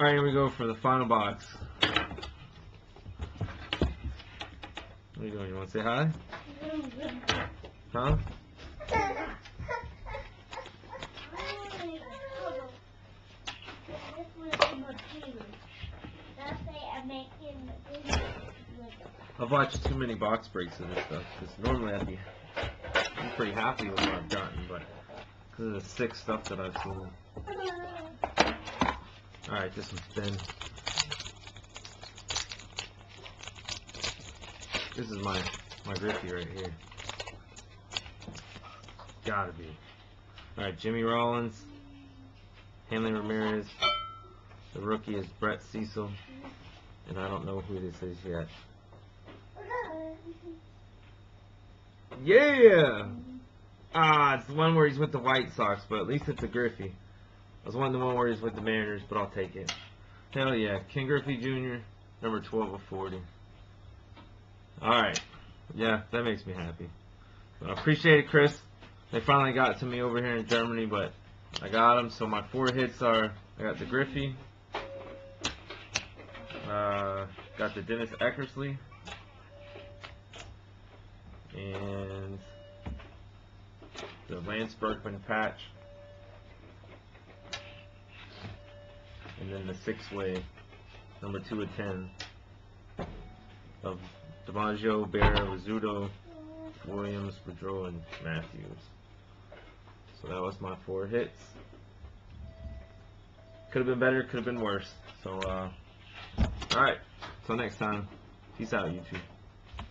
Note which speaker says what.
Speaker 1: Alright, here we go for the final box. What are you doing? You want to say hi? Huh? I've watched too many box breaks of this stuff because normally I'd be I'm pretty happy with what I've gotten, but because of the sick stuff that I've seen. Alright, this one's thin. This is my my Griffey right here. Gotta be. Alright, Jimmy Rollins, Hanley Ramirez. The rookie is Brett Cecil, and I don't know who this is yet. Yeah! Ah, it's the one where he's with the White Sox, but at least it's a Griffey. Was wanting the one where he's with the Mariners, but I'll take it. Hell yeah, Ken Griffey Jr., number 12 of 40. Alright. Yeah, that makes me happy. But I appreciate it, Chris. They finally got to me over here in Germany, but I got them. So my four hits are, I got the Griffey, uh, got the Dennis Eckersley, and the Lance Berkman patch, and then the six-way, number two of ten, of DiMaggio, Berra, Rizzuto, Williams, Boudreau, and Mathews. So that was my four hits. Could have been better, could have been worse. So, uh, alright. Till next time. Peace out, YouTube.